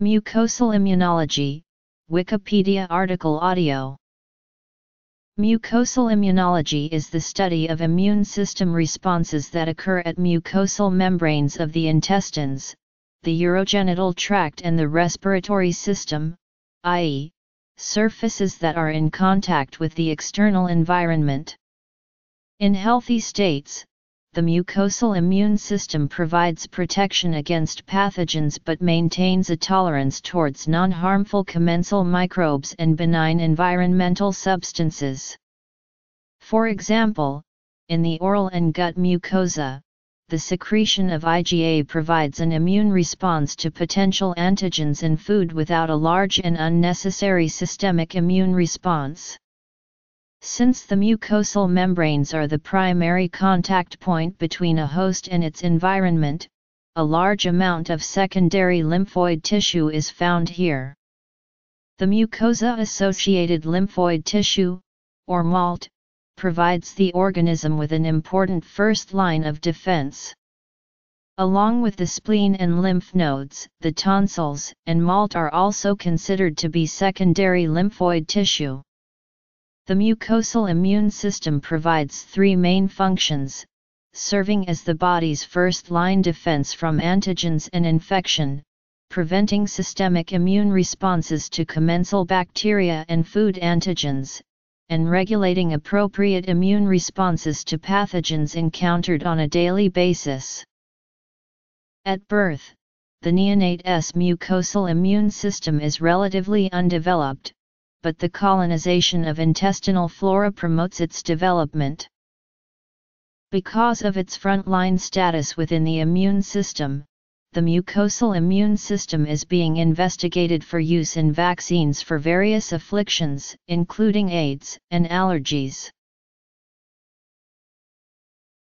Mucosal Immunology, Wikipedia article audio. Mucosal immunology is the study of immune system responses that occur at mucosal membranes of the intestines, the urogenital tract and the respiratory system, i.e., surfaces that are in contact with the external environment. In healthy states, the mucosal immune system provides protection against pathogens but maintains a tolerance towards non-harmful commensal microbes and benign environmental substances. For example, in the oral and gut mucosa, the secretion of IgA provides an immune response to potential antigens in food without a large and unnecessary systemic immune response. Since the mucosal membranes are the primary contact point between a host and its environment, a large amount of secondary lymphoid tissue is found here. The mucosa-associated lymphoid tissue, or MALT, provides the organism with an important first line of defense. Along with the spleen and lymph nodes, the tonsils and MALT are also considered to be secondary lymphoid tissue. The mucosal immune system provides three main functions, serving as the body's first-line defense from antigens and infection, preventing systemic immune responses to commensal bacteria and food antigens, and regulating appropriate immune responses to pathogens encountered on a daily basis. At birth, the neonate's mucosal immune system is relatively undeveloped, but the colonization of intestinal flora promotes its development. Because of its frontline status within the immune system, the mucosal immune system is being investigated for use in vaccines for various afflictions, including AIDS and allergies.